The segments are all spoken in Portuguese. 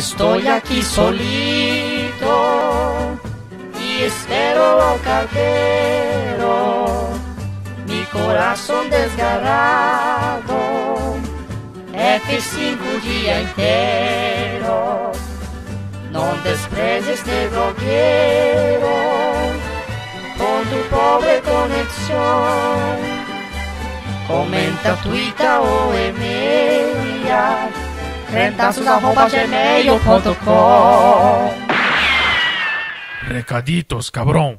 Estoy aquí solito y espero bocadero, mi corazón desgarrado, F5 día entero, no desprecies este te lo quiero, con tu pobre conexión, comenta, tuita o email. Recaditos, cabrão.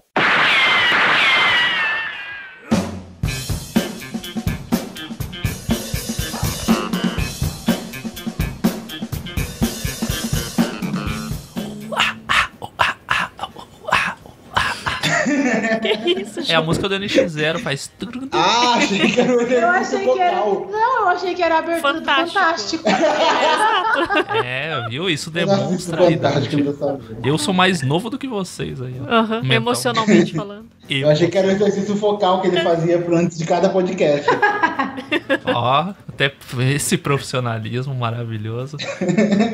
É a música do NX0, faz. Ah, achei que era o Eu achei que era. vocal. Não, eu achei que era a abertura Fantástico. do Fantástico. É, viu? Isso Eu demonstra a Fantástico idade. dessa vez. Eu sou mais novo do que vocês aí. Mental. emocionalmente falando. Eu achei que era o exercício focal que ele fazia antes de cada podcast. Ó, até esse profissionalismo maravilhoso.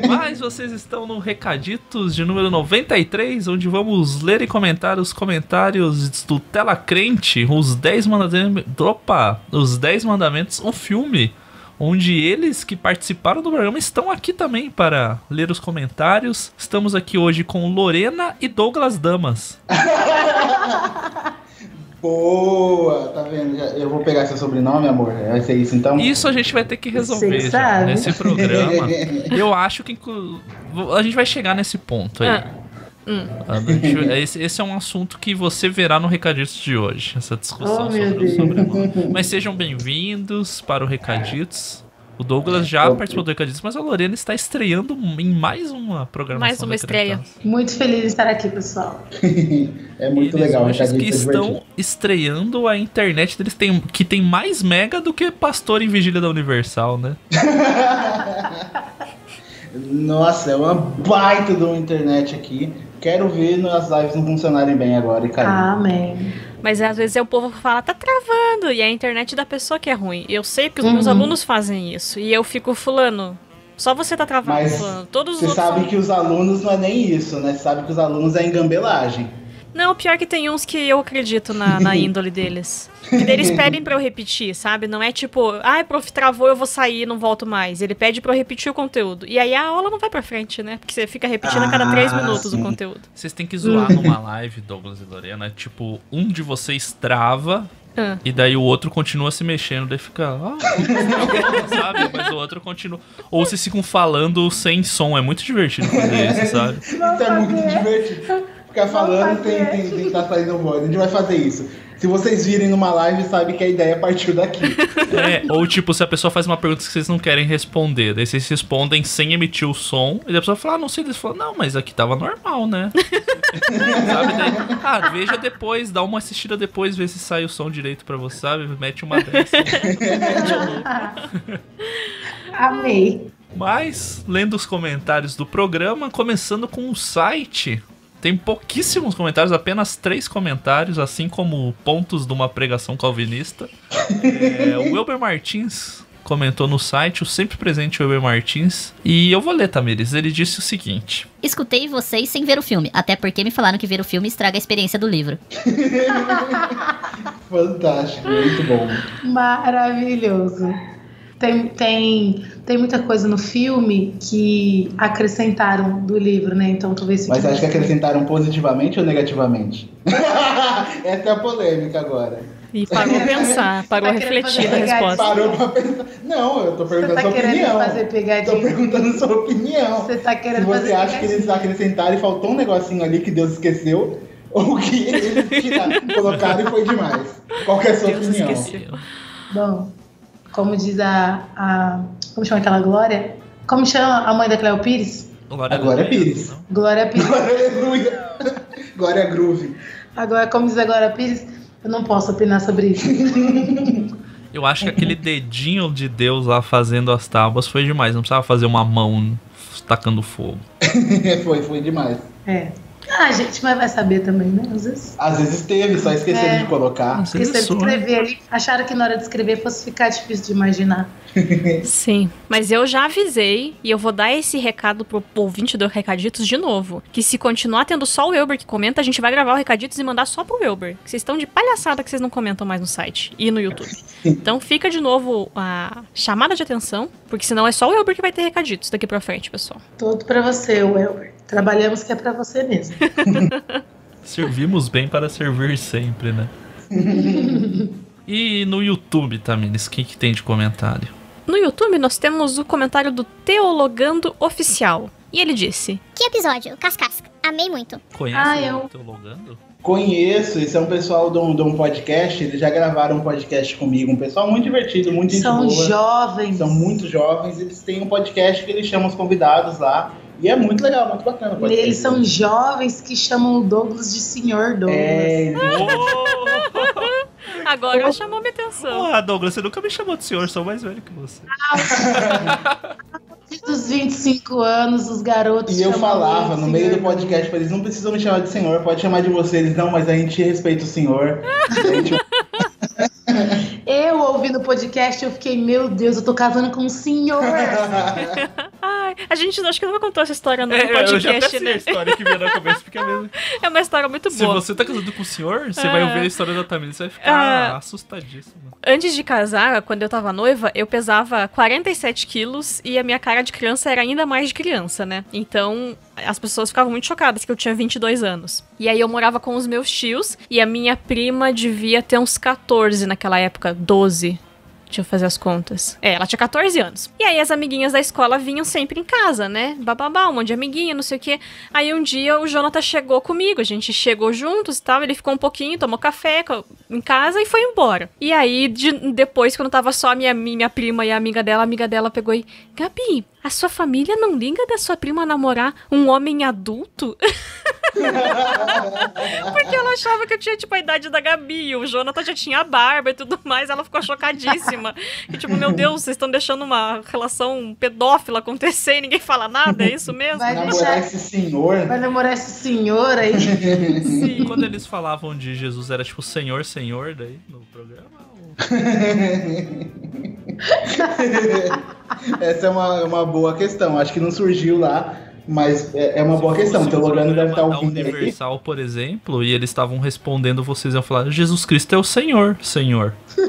Mas vocês estão no Recaditos de número 93, onde vamos ler e comentar os comentários do Tela Crente, os 10 mandamentos. Opa! Os 10 mandamentos, um filme. Onde eles que participaram do programa estão aqui também para ler os comentários. Estamos aqui hoje com Lorena e Douglas Damas. Boa, tá vendo? Eu vou pegar seu sobrenome, amor. Vai ser isso então? Isso a gente vai ter que resolver já nesse programa. Eu acho que a gente vai chegar nesse ponto aí. Ah, hum. A gente- Esse, esse é um assunto que você verá no Recaditos de hoje, essa discussão Oh, sobre o sobrenome. Mas sejam bem-vindos para o Recaditos. O Douglas já Ok. participou do Recaditos, mas a Lorena está estreando em mais uma programação. Mais uma estreia. Muito feliz de estar aqui, pessoal. É muito Eles legal, Recadinho, que estão divertido. estreando a internet deles, tem, que tem mais mega do que Pastor em Vigília da Universal, né? Nossa, é uma baita de uma internet aqui. Quero ver as lives não funcionarem bem agora e cair. Amém. Mas às vezes é o povo que fala, tá travando, e é a internet da pessoa que é ruim. Eu sei que os meus Uhum. alunos fazem isso, e eu fico fulano. Só você tá travando, Mas fulano. Todos os Você sabe são- que os alunos não é nem isso, né? Você sabe que os alunos é engambelagem. Não, pior que tem uns que eu acredito na, na índole deles. Que daí eles pedem pra eu repetir, sabe? Não é tipo, ah, prof, travou, eu vou sair, não volto mais. Ele pede pra eu repetir o conteúdo. E aí a aula não vai pra frente, né? Porque você fica repetindo a cada Ah, três minutos sim. o conteúdo. Vocês têm que zoar numa live, Douglas e Lorena. é Tipo, um de vocês trava Ah. e daí o outro continua se mexendo. Daí fica. "Ah, sabe? Mas o outro continua. Ou vocês ficam falando sem som. É muito divertido fazer isso, sabe? Isso é muito divertido. Ficar falando tem, tem, tem que tá saindo voz. A gente vai fazer isso. Se vocês virem numa live, sabe que a ideia partiu daqui. É, ou tipo, se a pessoa faz uma pergunta que vocês não querem responder, daí vocês respondem sem emitir o som, e a pessoa fala, ah, não sei, daí você fala, não, mas aqui tava normal, né? sabe? Daí, ah, veja depois, dá uma assistida depois, vê se sai o som direito pra você, sabe? Mete uma dessa. Amei. Mas, lendo os comentários do programa, começando com o site. Tem pouquíssimos comentários, apenas três comentários, assim como pontos de uma pregação calvinista. É, o Wilber Martins comentou no site, o sempre presente Wilber Martins. E eu vou ler, Tamires. Ele disse o seguinte: Escutei vocês sem ver o filme, até porque me falaram que ver o filme estraga a experiência do livro. Fantástico, muito bom. Maravilhoso. Tem, tem, tem muita coisa no filme que acrescentaram do livro, né? Então talvez fique Mas você acha que acrescentaram positivamente ou negativamente? Essa é a polêmica agora. E parou a pensar, parou a Tá refletir na fazer resposta. Parou pra pensar. Não, eu tô perguntando tá sua querendo opinião. fazer Tô pegadinha? perguntando sua opinião. Você tá Se querendo você fazer acha que pegadinha? eles acrescentaram e faltou um negocinho ali que Deus esqueceu, ou que eles tiraram, colocaram e foi demais. Qual que é a sua Deus opinião? esqueceu. Bom, como diz a, a. Como chama aquela Glória? Como chama a mãe da Cleo Pires? Glória a Agora é Deus, Pires. não? Glória Pires. Glória aleluia. Glória groove. Agora, como diz a Glória Pires, eu não posso opinar sobre isso. Eu acho que aquele dedinho de Deus lá fazendo as tábuas foi demais. Não precisava fazer uma mão tacando fogo. foi, foi demais. É. Ah, gente, mas vai saber também, né? Às vezes. Às vezes teve, só esqueceram É. de colocar. Esqueceram de escrever ali. Acharam que na hora de escrever fosse ficar difícil de imaginar. Sim, mas eu já avisei e eu vou dar esse recado pro ouvinte do Recaditos de novo. Que se continuar tendo só o Elber que comenta, a gente vai gravar o Recaditos e mandar só pro Elber. Que Vocês estão de palhaçada que vocês não comentam mais no site e no YouTube. Então fica de novo a chamada de atenção, porque senão é só o Elber que vai ter Recaditos daqui pra frente, pessoal. Todo pra você, Welber. Trabalhamos que é pra você mesmo. Servimos bem para servir sempre, né? e no YouTube, Tamires, o que, que tem de comentário? No YouTube nós temos o comentário do Teologando Oficial. E ele disse: Que episódio? Cascasca. Amei muito. Conhece Ah, o eu- Teologando? Conheço, esse é um pessoal de um, de um podcast, eles já gravaram um podcast comigo, um pessoal muito divertido, muito São boa. jovens. São muito jovens, eles têm um podcast que eles chamam os convidados lá. E é muito legal, muito bacana. podcast Eles são jovens que chamam o Douglas de Senhor Douglas. É, Agora chamou minha atenção. Porra, Douglas, você nunca me chamou de senhor, sou mais velho que você. Dos 25 anos, os garotos. e eu falava no meio do podcast pra eles, não precisam me chamar de senhor, pode chamar de você. Eles, não, mas a gente respeita o senhor. A gente- Eu ouvindo o podcast, eu fiquei, meu Deus, eu tô casando com um senhor. Ai, a gente acho que nunca contou essa história no É, eu já até podcast, sei a né? história que veio na cabeça, porque é mesmo. É uma história muito Se boa. você tá casando com o senhor, você É. vai ouvir a história da Tamires, você vai ficar Ah. assustadíssimo. Antes de casar, quando eu tava noiva, eu pesava 47 quilos e a minha cara de criança era ainda mais de criança, né? Então, as pessoas ficavam muito chocadas que eu tinha 22 anos. E aí eu morava com os meus tios e a minha prima devia ter uns 14 naquela época, 12. Deixa eu fazer as contas. É, ela tinha 14 anos. E aí as amiguinhas da escola vinham sempre em casa, né? Bababá, um monte de amiguinha, não sei o quê. Aí um dia o Jonathan chegou comigo, a gente chegou juntos e tal. Ele ficou um pouquinho, tomou café em casa e foi embora. E aí, de- depois, quando tava só a minha, minha prima e a amiga dela, a amiga dela pegou e. Gabi, a sua família não liga da sua prima namorar um homem adulto? Achava que eu tinha, tipo, a idade da Gabi. O Jonathan já tinha barba e tudo mais. Ela ficou chocadíssima. E, tipo, meu Deus, vocês estão deixando uma relação pedófila acontecer e ninguém fala nada? É isso mesmo? Vai Namorar esse senhor. Vai namorar esse senhor aí. E quando eles falavam de Jesus, era tipo Senhor, Senhor, daí, no programa? ou- Essa é uma, uma boa questão. Acho que não surgiu lá, mas é, é uma boa questão. Se O fosse Teologando deve estar ouvindo aí. Universal, por exemplo, e eles estavam respondendo, vocês iam falar, Jesus Cristo é o Senhor, Senhor.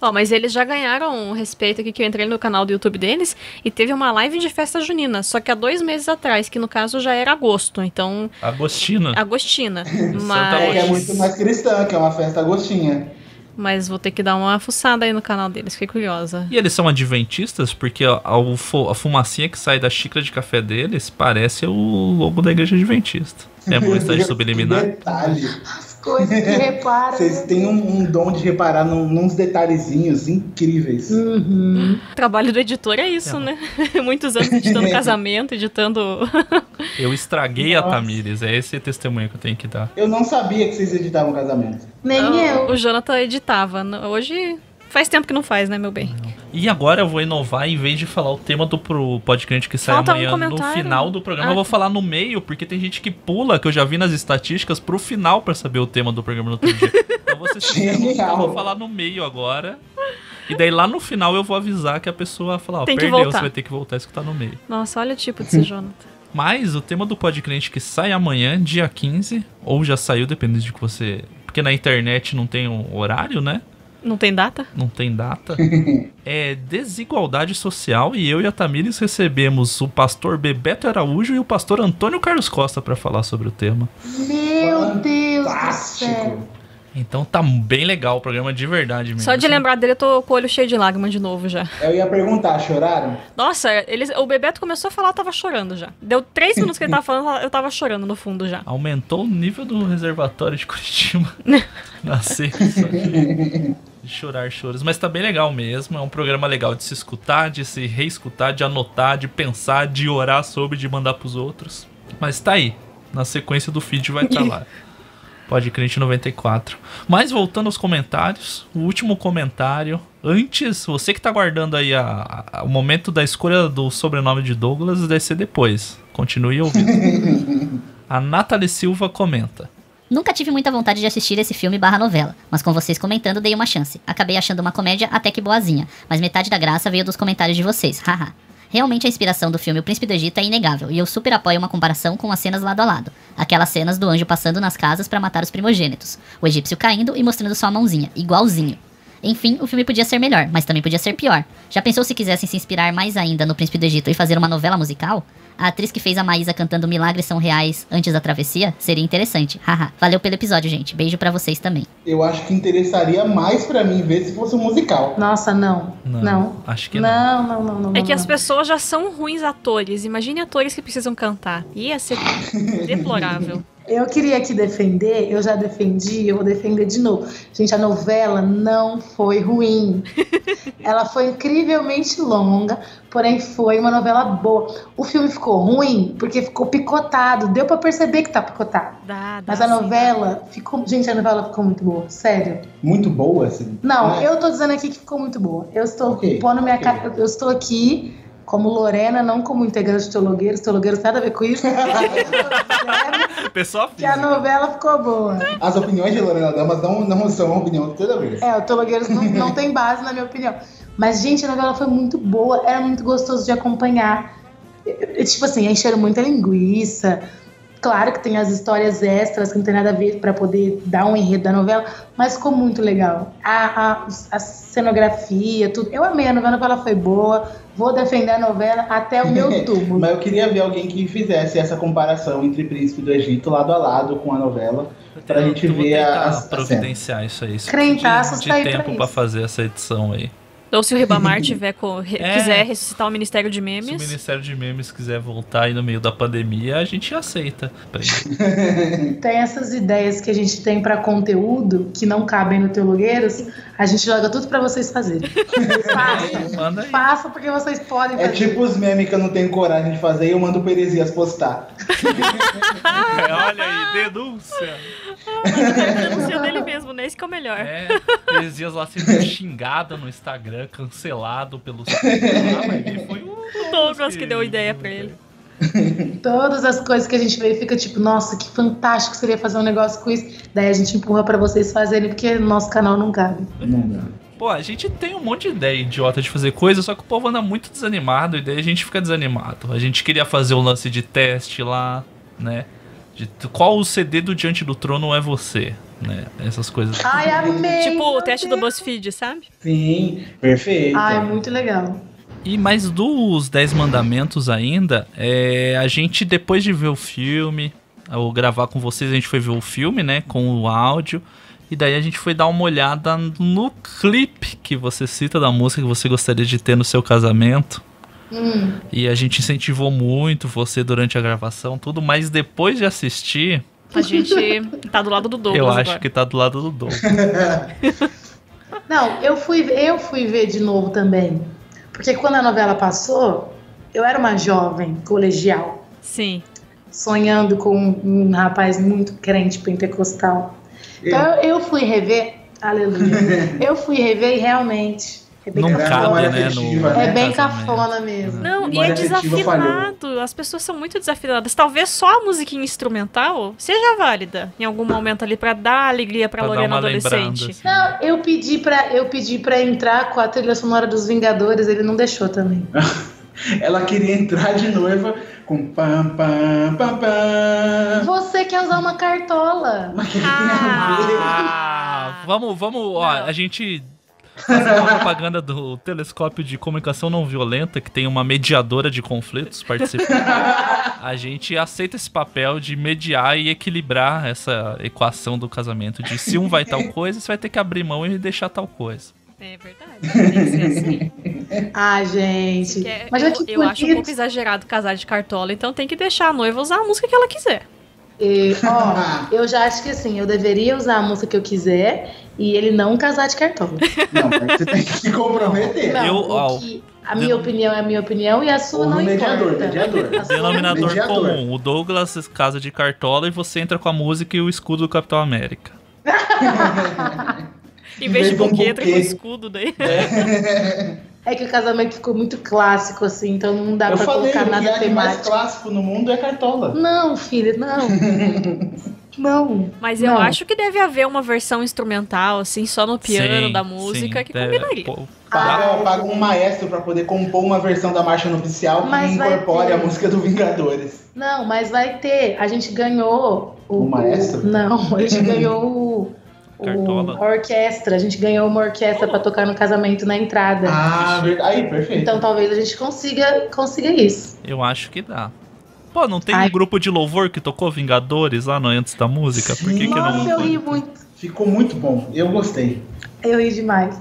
Ó, mas eles já ganharam um respeito aqui que eu entrei no canal do YouTube deles e teve uma live de festa junina, só que há dois meses atrás, que no caso já era agosto, então Agostina. agostina. É que é Mas, muito mais cristã, que é uma festa agostinha. Mas vou ter que dar uma fuçada aí no canal deles, fiquei curiosa. E eles são adventistas porque a, a, a fumacinha que sai da xícara de café deles parece o logo da igreja adventista. É uma mensagem subliminar. detalhe. As coisas que repara. Vocês têm um, um dom de reparar num, nos detalhezinhos incríveis. Uhum. O trabalho do editor é isso, É. né? Muitos anos editando casamento, editando. Eu estraguei a Nossa. Tamires, é esse testemunho que eu tenho que dar. Eu não sabia que vocês editavam casamento. Nem o, eu. o Jonathan editava. Hoje faz tempo que não faz, né, meu bem? E agora eu vou inovar, em vez de falar o tema do pro podcast que sai Falta um amanhã no comentário. final do programa, Ah. eu vou falar no meio, porque tem gente que pula, que eu já vi nas estatísticas, pro final pra saber o tema do programa no outro dia. Então você se interrompe, Genial. eu vou falar no meio agora. E daí lá no final eu vou avisar que a pessoa fala, ó, Tem que perdeu, voltar. você vai ter que voltar a escutar no meio. Nossa, olha o tipo desse Jonathan. Mas o tema do podcast que sai amanhã, dia 15, ou já saiu, dependendo de que você. Porque na internet não tem um horário, né? Não tem data? Não tem data. é desigualdade social e eu e a Tamires recebemos o pastor Bebeto Araújo e o pastor Antônio Carlos Costa para falar sobre o tema. Meu Deus do céu. Então tá bem legal o programa de verdade mesmo. Só de lembrar dele, eu tô com o olho cheio de lágrimas de novo já. Eu ia perguntar, choraram? Nossa, eles, o Bebeto começou a falar, eu tava chorando já. Deu três minutos que ele tava falando, eu tava chorando no fundo já. Aumentou o nível do reservatório de Curitiba na seca. De chorar choros. Mas tá bem legal mesmo. É um programa legal de se escutar, de se reescutar, de anotar, de pensar, de orar sobre, de mandar pros outros. Mas tá aí. Na sequência do feed vai estar lá. Pode crente 94. Mas voltando aos comentários, o último comentário. Antes, você que tá guardando aí a- a- o momento da escolha do sobrenome de Douglas, deve ser depois. Continue ouvindo. a Nathalie Silva comenta. Nunca tive muita vontade de assistir esse filme barra novela, mas com vocês comentando dei uma chance. Acabei achando uma comédia até que boazinha, mas metade da graça veio dos comentários de vocês, haha. Realmente a inspiração do filme O Príncipe do Egito é inegável, e eu super apoio uma comparação com as cenas lado a lado. Aquelas cenas do anjo passando nas casas pra matar os primogênitos, o egípcio caindo e mostrando sua mãozinha, igualzinho. Enfim, o filme podia ser melhor, mas também podia ser pior. Já pensou se quisessem se inspirar mais ainda no Príncipe do Egito e fazer uma novela musical? A atriz que fez a Maísa cantando Milagres São Reais antes da travessia seria interessante. Haha. Valeu pelo episódio, gente. Beijo pra vocês também. Eu acho que interessaria mais pra mim ver se fosse um musical. Nossa, não. Não, Não. acho que não. Não, não, não, não. É que não, as não. pessoas já são ruins atores. Imagine atores que precisam cantar. Ia ser deplorável. Eu queria aqui defender, eu já defendi, eu vou defender de novo. Gente, a novela não foi ruim. Ela foi incrivelmente longa, porém foi uma novela boa. O filme ficou ruim porque ficou picotado, deu pra perceber que tá picotado. Dá, dá Mas a sim. novela ficou. Gente, a novela ficou muito boa, sério. Muito boa, assim. Não, né? eu tô dizendo aqui que ficou muito boa. Eu estou Ok, pondo minha ok. cara. Eu estou aqui como Lorena, não como integrante de Teologueiros. Teologueiros nada a ver com isso. Pessoa que a novela ficou boa. As opiniões de Lorena Damas não, não são a opinião de toda vez. É, o Teologueiros não, não tem base, na minha opinião. Mas, gente, a novela foi muito boa, era muito gostoso de acompanhar. Tipo assim, encheram muita linguiça. Claro que tem as histórias extras que não tem nada a ver pra poder dar um enredo da novela, mas ficou muito legal. A, a, a cenografia, tudo. Eu amei a novela, a novela foi boa. Vou defender a novela até o meu túmulo. Mas eu queria ver alguém que fizesse essa comparação entre Príncipe do Egito lado a lado com a novela. Pra Eu- gente eu ver a- providenciar isso aí. Se Crentaços de, de tá tempo pra isso. fazer essa edição aí. Ou se o Ribamar tiver co- re- É. quiser ressuscitar o Ministério de Se o Memes. Ministério de Memes quiser voltar aí no meio da pandemia, a gente aceita. Tem essas ideias que a gente tem pra conteúdo que não cabem no Teologueiros, a gente joga tudo pra vocês fazerem. Faça. Faça porque vocês podem É fazer. tipo os memes que eu não tenho coragem de fazer e eu mando o Peresias postar. É, olha aí, denúncia. Denúncia dele mesmo, né? Esse que é o melhor. É, esses dias lá sendo xingada no Instagram, cancelado pelos. Ah, foi um O Douglas que deu ideia pra ele. Todas as coisas que a gente vê fica tipo, nossa, que fantástico seria fazer um negócio com isso. Daí a gente empurra pra vocês fazerem porque no nosso canal não cabe. Não dá. Pô, a gente tem um monte de ideia idiota de fazer coisa, só que o povo anda muito desanimado e daí a gente fica desanimado. A gente queria fazer um lance de teste lá, né? De qual o CD do Diante do Trono é você, né? Essas coisas. Ai, amei! Tipo o teste do. BuzzFeed, sabe? Sim, perfeito. Ai, muito legal. E mais dos Dez Mandamentos ainda, é, a gente depois de ver o filme, ou gravar com vocês, a gente foi ver o filme, né, com o áudio, e daí a gente foi dar uma olhada no clipe que você cita da música que você gostaria de ter no seu casamento. Hum, E a gente incentivou muito você durante a gravação, tudo, mas depois de assistir, A gente tá do lado do Douglas eu acho agora. que tá do lado do Douglas. Não, eu fui, eu fui ver de novo também. Porque quando a novela passou, eu era uma jovem colegial, Sim. sonhando com um rapaz muito crente pentecostal. Então eu, eu fui rever, aleluia. eu fui rever e realmente. É bem Não Memória cabe, cafona. né? No É né? bem cafona mesmo. Não, e é desafinado. As pessoas são muito desafinadas. Talvez só a musiquinha instrumental seja válida em algum momento ali pra dar alegria pra, Pra Lorena adolescente. assim. Não, eu pedi pra eu pedi para entrar com a trilha sonora dos Vingadores, ele não deixou também. Ela queria entrar de noiva com pam, pam, pam, pam. Você quer usar uma cartola? Mas que tem a ver? Ah, vamos, vamos, ó, a gente fazer uma propaganda do telescópio de comunicação não violenta, que tem uma mediadora de conflitos participando. A gente aceita esse papel de mediar e equilibrar essa equação do casamento. De se um vai tal coisa, você vai ter que abrir mão e deixar tal coisa. É verdade. Tem que ser assim. Ah, gente. Que é- Mas eu é que eu acho um pouco exagerado casar de cartola, então tem que deixar a noiva usar a música que ela quiser. E, ó, eu já acho que assim, eu deveria usar a música que eu quiser e ele não casar de cartola. Não, você tem que se comprometer. Não, Eu, o ó, que- A minha opinião é a minha opinião e a sua Ou não mediador, importa. mediador. Sua- Denominador Mediador. comum. O Douglas casa de cartola e você entra com a música e o escudo do Capitão América. Em vez de um buquê, entra com buquê. escudo daí. É que o casamento ficou muito clássico, assim, então não dá Eu pra falei, colocar o nada mais temático. clássico no mundo é cartola. Não, filho, não. não. Mas eu Não. acho que deve haver uma versão instrumental, assim, só no piano Sim, da música, sim, que deve- combinaria. pô, Paga, paga um maestro pra poder compor uma versão da marcha nupcial que incorpore a música do Vingadores. Não, mas vai ter. A gente ganhou o. O maestro? Não, a gente ganhou o. o- Cartola. a orquestra. A gente ganhou uma orquestra pra tocar no casamento na entrada. Ah, verdade. Aí, perfeito. Então talvez a gente consiga, consiga isso. Eu acho que dá. Pô, não tem Ai. um grupo de louvor que tocou Vingadores lá no antes da música? Por que, que Nossa, não eu ri muito. Ficou muito bom. Eu gostei. Eu ri demais.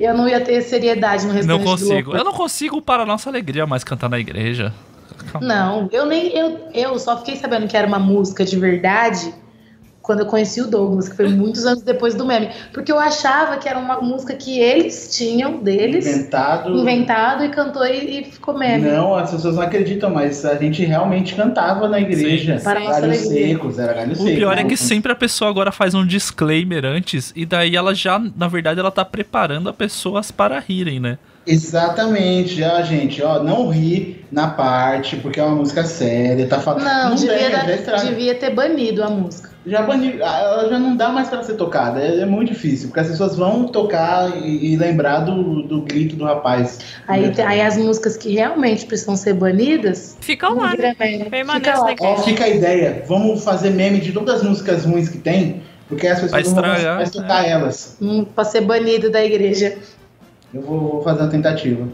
Eu não ia ter seriedade no restante Não do consigo. louvor. Eu não consigo, para a nossa alegria, mais cantar na igreja. Não, eu nem. Eu, eu só fiquei sabendo que era uma música de verdade quando eu conheci o Douglas, que foi muitos anos depois do meme. Porque eu achava que era uma música que eles tinham, deles, Inventado. inventado e cantou e, e ficou meme. Não, as pessoas não acreditam, mas a gente realmente cantava na igreja. Sim. Galhos alegria. secos, era galho O seco. pior é né? que sempre a pessoa agora faz um disclaimer antes, e daí ela já, na verdade, ela tá preparando as pessoas para rirem, né? Exatamente, ó, gente, ó, não ri na parte, porque é uma música séria, tá falando. Não, devia, deve, devia ter banido a música. Já bani, ah, ela já não dá mais pra ser tocada, é, é muito difícil, porque as pessoas vão tocar e, e lembrar do, do grito do rapaz. Aí, te- aí as músicas que realmente precisam ser banidas. Ficam não lá, né? Fica lá. Ó, fica a ideia, vamos fazer meme de todas as músicas ruins que tem, porque as Vai pessoas não vão mais tocar elas. Hum, pra ser banido da igreja. Eu vou, vou fazer uma tentativa.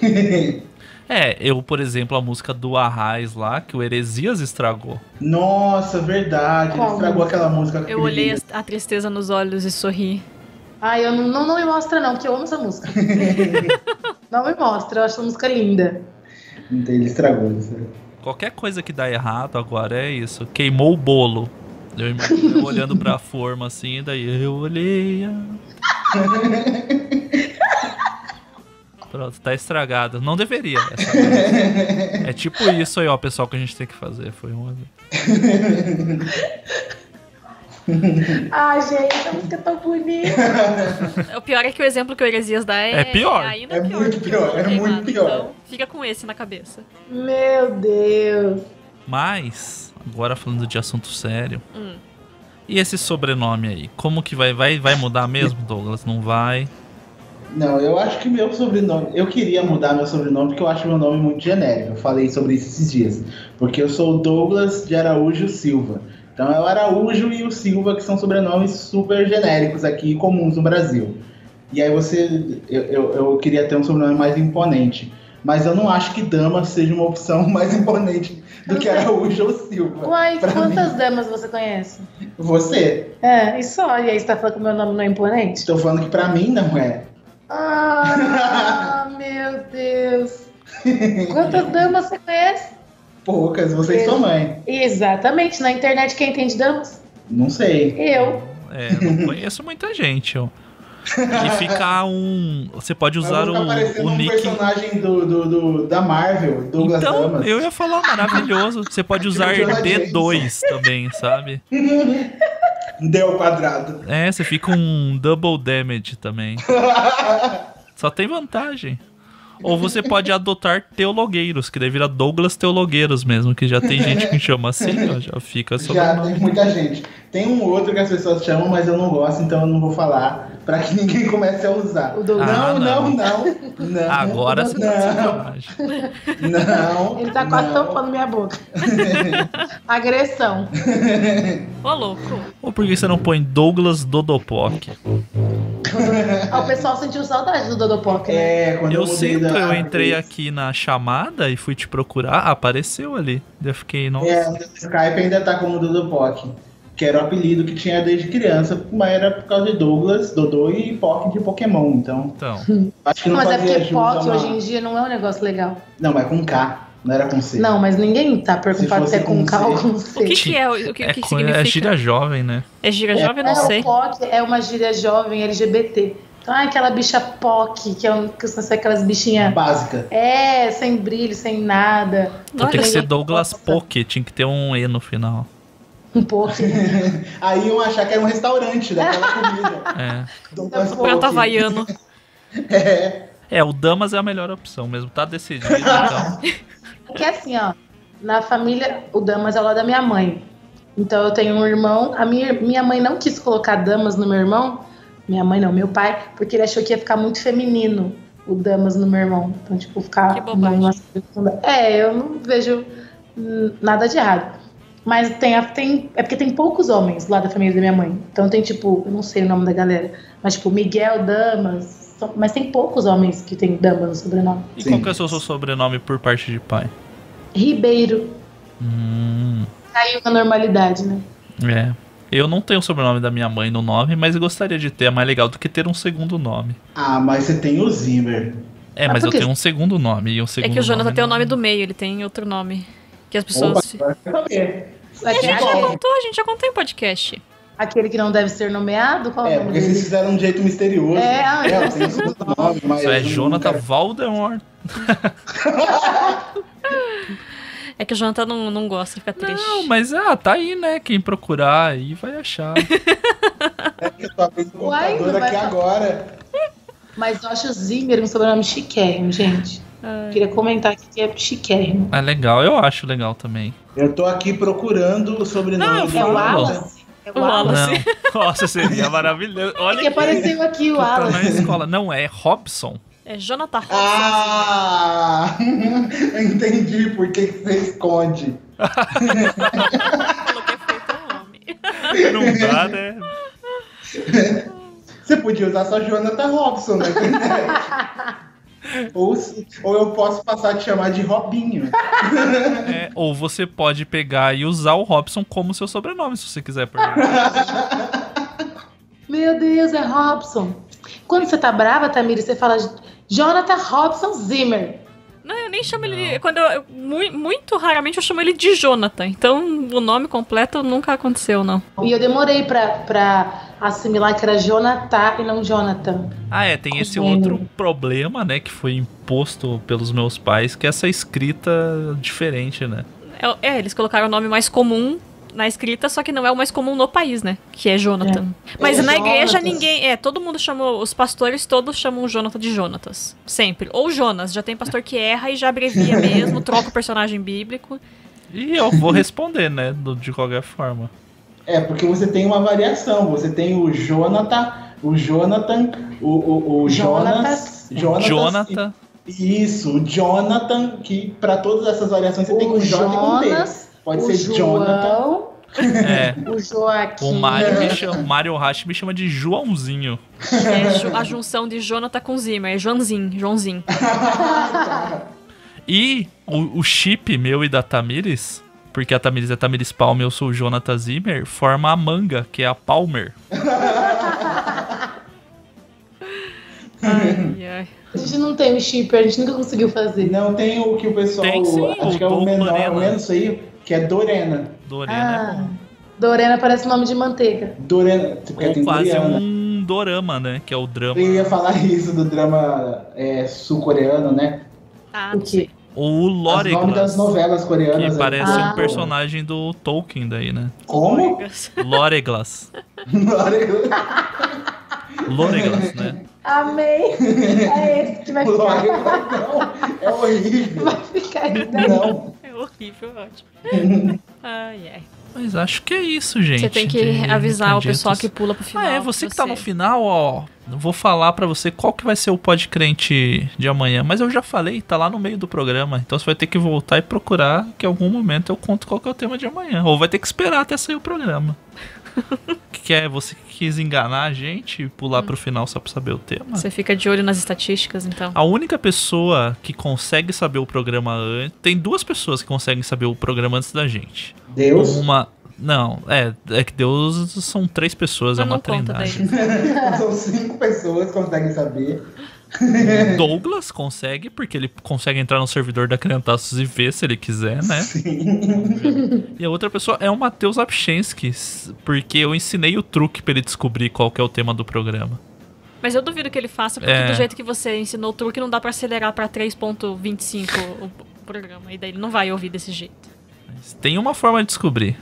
É, eu, por exemplo, a música do Arraiz lá, que o Heresias estragou. Nossa, verdade, ele estragou aquela música. Eu olhei a, a tristeza nos olhos e sorri. Ai, eu não, não, não me mostra, não, porque eu amo essa música. não me mostra, eu acho essa música linda. Então, Ele estragou, ele estragou. Qualquer coisa que dá errado agora é isso. Queimou o bolo. Eu, eu olhando pra forma assim, daí eu olhei. a- Pronto, tá estragado. Não deveria. É tipo isso aí, ó, pessoal, que a gente tem que fazer. Foi um. Ai, gente, essa música é tão bonita. O pior é que o exemplo que o Heresias dá é, É pior. ainda É pior. muito pior, é muito pior. Então, fica com esse na cabeça. Meu Deus. Mas, agora falando de assunto sério. Hum. E esse sobrenome aí? Como que vai, vai, vai mudar mesmo, Douglas? Não vai? Não, eu acho que meu sobrenome. Eu queria mudar meu sobrenome porque eu acho meu nome muito genérico. Eu falei sobre isso esses dias. Porque eu sou o Douglas de Araújo Silva. Então é o Araújo e o Silva, que são sobrenomes super genéricos aqui, comuns no Brasil. E aí você. Eu, eu, eu queria ter um sobrenome mais imponente. Mas eu não acho que Dama seja uma opção mais imponente do que Araújo ou Silva. Uai, quantas damas você conhece? Você. É, e só. E aí você tá falando que o meu nome não é imponente? Estou falando que pra mim não é. Ah, meu Deus. Quantas damas você conhece? Poucas, você e sua mãe. Exatamente, na internet quem tem de damas? Não sei. Eu. É, não conheço muita gente, ó. E ficar um. Você pode usar o, parecendo o um nick. personagem do, do, do- da Marvel, Douglas Então, Damas. eu ia falar maravilhoso. Você pode usar Jonah D2 também, sabe? Deu ao quadrado. É, você fica um double damage também. Só tem vantagem. Ou você pode adotar teologueiros, que daí vira Douglas Teologueiros mesmo, que já tem gente que chama assim, ó, já fica Já sobrenome. tem muita gente. Tem um outro que as pessoas chamam, mas eu não gosto, então eu não vou falar pra que ninguém comece a usar. O Douglas. Ah, não, não. não, não, não. Agora você tá não, não. Ele tá quase não. tampando minha boca. Agressão. Ô, louco. Ou por que você não põe Douglas Dodopoc? Ah, o pessoal sentiu saudade do Dodopoc, né? É, quando eu, Eu sinto, da- eu entrei aqui na chamada e fui te procurar, apareceu ali. Eu fiquei, nossa. É, o Skype ainda tá como Dodopoc. Que era o apelido que tinha desde criança, mas era por causa de Douglas, Dodô e Poc de Pokémon. Então, Então, acho que não Mas é porque jus a POC uma- hoje em dia não é um negócio legal. Não, mas com K, não era com C. Não, mas ninguém tá preocupado Se é com com K ou com C. O que, que é? O que, é, que co- significa? é gíria jovem, né? É gira jovem? Eu não É, sei. O POC é uma gíria jovem LGBT. Então, ah, aquela bicha POC, que, é um, que são aquelas bichinhas. Básica. É, sem brilho, sem nada. Então tem que ser Douglas Poke, tinha que ter um E no final. Um POC. Aí iam achar que era um restaurante daquela comida. É. Douglas Prato Prato havaiano. É. É, o Damas é a melhor opção mesmo, tá decidido, então. Porque assim, ó, na família, o Damas é o lado da minha mãe. Então eu tenho um irmão. A minha, minha mãe não quis colocar Damas no meu irmão. Minha mãe não, meu pai, porque ele achou que ia ficar muito feminino o Damas no meu irmão. Então, tipo, ficar. Que bobagem. numa- É, eu não vejo nada de errado. Mas tem, a- tem. É porque tem poucos homens lá da família da minha mãe. Então tem, tipo, eu não sei o nome da galera. Mas, tipo, Miguel, Damas. são- Mas tem poucos homens que tem Damas no sobrenome. E Sim. qual que é o seu sobrenome por parte de pai? Ribeiro. Hum, Caiu na normalidade, né? é. Eu não tenho o sobrenome da minha mãe no nome, mas eu gostaria de ter. É mais legal do que ter um segundo nome. Ah, mas você tem o Zimmer. É, Ah, mas por eu tenho um segundo nome. E um É segundo que o Jonathan nome tem o nome do meio, ele tem outro nome. Que as Opa, pessoas. Aquele, A gente já contou, a gente já contou em podcast. aquele que não deve ser nomeado? Qual é, É, porque vocês fizeram um jeito misterioso. É, tenho sei outro nome, mas. Isso é Jonathan quero- Voldemort. É que o Jonathan não, não gosta, fica triste. Não, mas ah, tá aí, né? Quem procurar aí vai achar. É que eu tô abrindo o Uai, computador vai aqui agora. Mas eu acho Zimmer um sobrenome chiquérrimo, gente. Ai. Queria comentar aqui que é chiquérrimo. É legal, eu acho legal também. Eu tô aqui procurando o sobrenome Não, do É. Wallace? É o O Wallace. Wallace. Não. Nossa, seria maravilhoso. Olha Que apareceu aqui o tá na Wallace. escola. Não, é Robson. É Jonathan Robson. Ah! entendi por que você esconde. Falou que é feito um homem. Não dá, né? Você podia usar só Jonathan Robson na internet. Ou, se- ou eu posso passar a te chamar de Robinho. É, ou você pode pegar e usar o Robson como seu sobrenome, se você quiser. Meu Deus, é Robson. Quando você tá brava, Tamiri, você fala Jonathan Robson Zimmer. Não, eu nem chamo ele. Quando eu, eu- mui- muito raramente eu chamo ele de Jonathan. Então o nome completo nunca aconteceu, não. E eu demorei pra, pra assimilar que era Jonathan e não Jonathan. Ah, é, tem esse outro problema, né, que foi imposto pelos meus pais, que é essa escrita diferente, né? É, é, eles colocaram o nome mais comum na escrita, só que não é o mais comum no país, né? Que é Jonathan. Mas É na igreja ninguém. É, todo mundo chamou. Os pastores todos chamam o Jonathan de Jonatas. Sempre. Ou Jonas. Já tem pastor que erra e já abrevia mesmo, troca o personagem bíblico. E eu vou responder, né, de qualquer forma. É, porque você tem uma variação. Você tem o Jonathan, o Jonathan, o, o, o Jonas, Jonatas. Jonathan. e- Isso, o Jonathan, que para todas essas variações você tem com O J e com T. Jonas, Pode o ser Jonathan. João, É. o Joaquim. O Mario, me chama, o Mario Hash me chama de Joãozinho. É a junção de Jonathan com Zimmer. É Joãozinho, Joãozinho. E o, o chip meu e da Tamires, porque a Tamires é Tamires Palmer e eu sou o Jonathan Zimmer, forma a manga, que é a Palmer. Ai, ai. A gente não tem o chip, a gente nunca conseguiu fazer. Não tem o que o pessoal. Tem sim, acho o que é o menor, o menos aí, que é Dorena. Dorena é Ah, bom. Dorena parece nome de manteiga. Dorena, porque Ou tem quase Doriana. um dorama, né? Que é o drama. Eu ia falar isso do drama é, sul-coreano, né? Ah, O sei. O Os nomes Loreglas. das novelas coreanas. Que aí. parece Ah. um personagem do Tolkien daí, né? Como? Loreglas. Loreglas, né? Amei! É esse que vai ficar. Não, é horrível. Vai ficar Não. É horrível, ótimo. Ai, ai. Mas acho que é isso, gente. Você tem que de avisar o pessoal que pula pro final. Ah, é, você que tá no final, ó. eu Vou falar pra você qual que vai ser o podcrente de amanhã. Mas eu já falei, tá lá no meio do programa. Então você vai ter que voltar e procurar que em algum momento eu conto qual que é o tema de amanhã. Ou vai ter que esperar até sair o programa. que é você que quis enganar a gente e pular pro final só pra saber o tema? Você fica de olho nas estatísticas, então. A única pessoa que consegue saber o programa antes. Tem duas pessoas que conseguem saber o programa antes da gente. Deus. Uma. Não, é, é que Deus são três pessoas, é Mas uma não conta trindade. São cinco pessoas que conseguem saber. Douglas consegue, porque ele consegue entrar no servidor da Crentaços e ver se ele quiser, né? E a outra pessoa é o Matheus Apchensky, porque eu ensinei o truque pra ele descobrir qual que é o tema do programa. Mas eu duvido que ele faça, porque É. do jeito que você ensinou o truque, não dá pra acelerar pra 3.25 o programa. E daí ele não vai ouvir desse jeito. Tem uma forma de descobrir.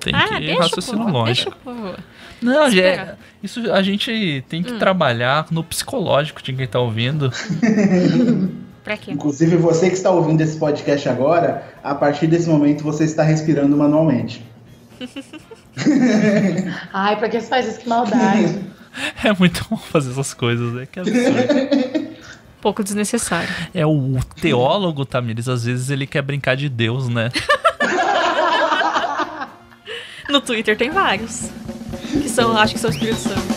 Tem ah, que pô. lógico. Deixa, favor. Não, já, Espera. isso a gente tem Hum. que trabalhar no psicológico de quem tá ouvindo. Pra quê? Inclusive, você que está ouvindo esse podcast agora, a partir desse momento você está respirando manualmente. Ai, pra que você faz isso? Que maldade. É muito bom fazer essas coisas, né? Que absurdo. Pouco desnecessário. é o teólogo, Tamires, às vezes ele quer brincar de Deus, né? No Twitter tem vários. Que são, acho que são Espírito Santo.